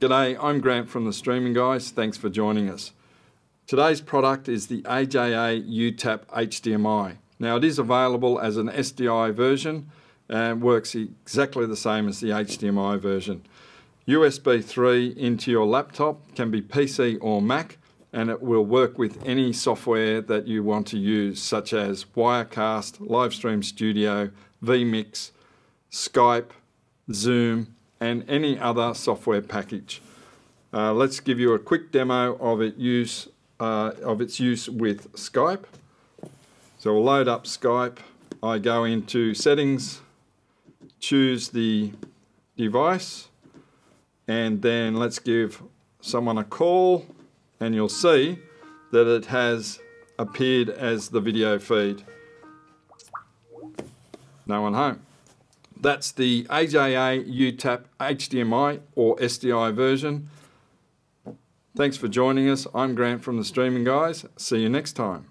G'day, I'm Grant from the Streaming Guys. Thanks for joining us. Today's product is the AJA UTAP HDMI. Now it is available as an SDI version and works exactly the same as the HDMI version. USB 3 into your laptop can be PC or Mac and it will work with any software that you want to use such as Wirecast, Livestream Studio, vMix, Skype, Zoom and any other software package. Uh, let's give you a quick demo of, it use, uh, of its use with Skype. So we'll load up Skype. I go into settings, choose the device, and then let's give someone a call and you'll see that it has appeared as the video feed. No one home. That's the AJA UTAP HDMI or SDI version. Thanks for joining us. I'm Grant from the Streaming Guys. See you next time.